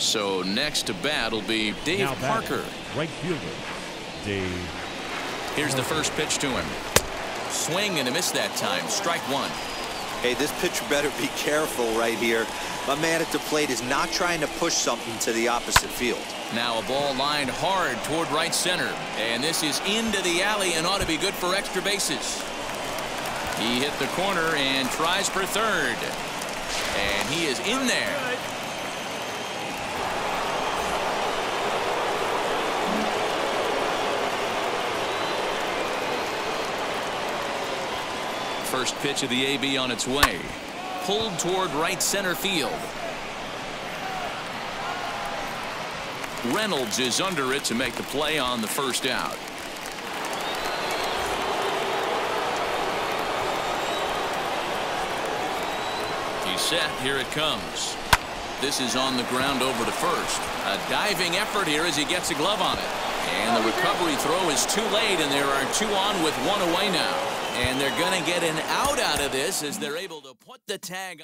So next to bat will be Dave Now batting, Parker. Right fielder, Dave. Here's the first pitch to him. Swing and a miss that time. Strike one. Hey, this pitcher better be careful right here. My man at the plate is not trying to push something to the opposite field. Now a ball lined hard toward right center. And this is into the alley and ought to be good for extra bases. He hit the corner and tries for third. And he is in there. First pitch of the AB on its way. Pulled toward right center field. Reynolds is under it to make the play on the first out. He's set. Here it comes. This is on the ground over to first. A diving effort here as he gets a glove on it. And the recovery throw is too late, and there are two on with one away now. And they're going to get an out out of this as they're able to put the tag